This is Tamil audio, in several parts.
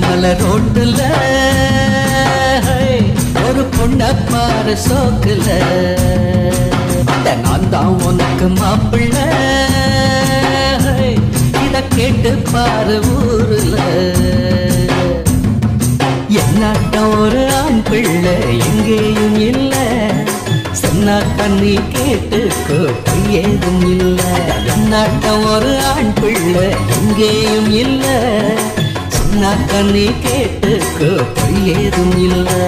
மலை ரோட்டுல ஒரு பொண்ண பாரு சோக்குல. அட நான் தான் உனக்கு மாப்பிள்ள இத கேட்டு பாரு ஊருல. என்னாட்டம் ஒரு ஆண் பிள்ளை எங்கேயும் இல்லை. சொன்னா கண்ணி கேட்டுக்கோ ஏதும் இல்லை. என்னாட்டம் ஒரு ஆண் பிள்ளை எங்கேயும் இல்லை. சொன்னா கண்ணி கேட்டுக்கோ ஏதும் இல்லை.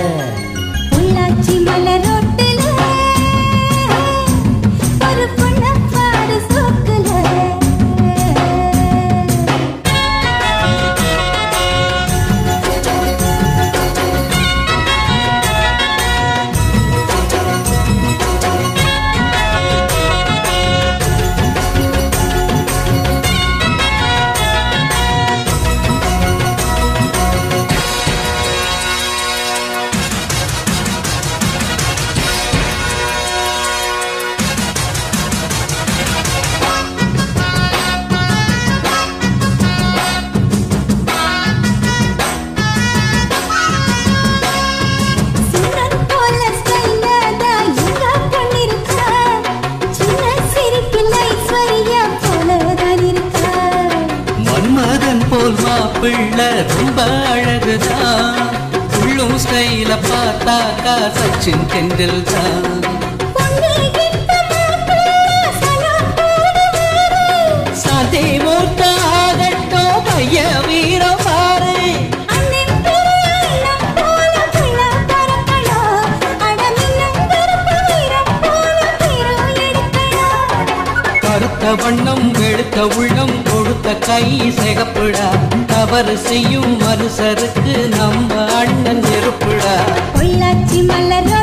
போல் ரொம்ப அழகுதான். உள்ளும் ஸ்டைல பார்த்தாக்கா சச்சின் டெண்டுல் வண்ணம் வெளுத்த உள்ளம் கொடுத்த கை சிகப்புடா. தவறு செய்யும் மனுஷருக்கு நம்ம அண்ணன் நெருப்புடா. பொள்ளாச்சி மலர்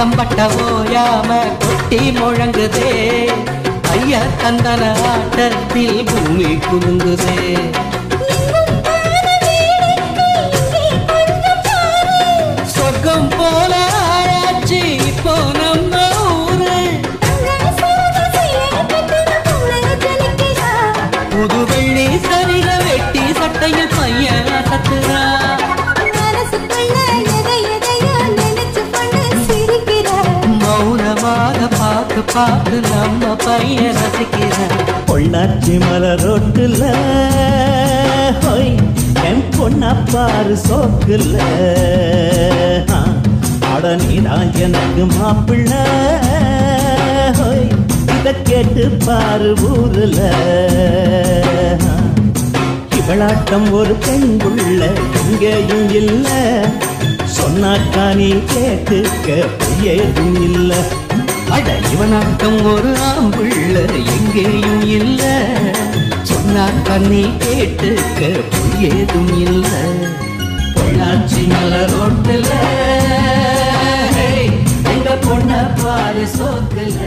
தம்பட்ட ஓயாம கொட்டி முழங்குதே. ஐயா தந்தன ஆட்டத்தில் பூமி குலுங்குதே. பார்த்து நம்ம பையன் ரசிக்கிறான் பொள்ளாச்சி மலர் ரோட்டுல ஹோய் என் பொண்ணப்பாரு சோக்குல. அட நீதான் எனக்கு மாப்பிள்ள. ஹோய் இத கேட்டு பாரு ஊருல. இவளாட்டம் ஒரு பெண்குள்ள எங்கேயும் இல்ல. சொன்னாக்கா நீ கேட்டுக்க ஏதும் இல்லை. அட இவனாட்டம் ஒரு ஆம்புள்ள எங்கேயும் இல்ல. சொன்னார் கண்ணி கேட்டுக்க பொய்யேதும் இல்ல. பொள்ளாச்சி மல ரோட்டுல. எங்க பொண்ண பாரு சோக்கல